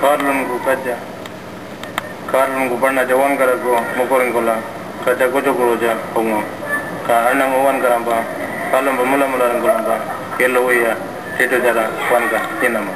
karlun ku kaja karlun ku bana jawan kara ku mukorin kola kaja gojo kuroja ongo ka anang owan karamba kalamba mula mula rangkolamba yellow ya seto jara wanka tinama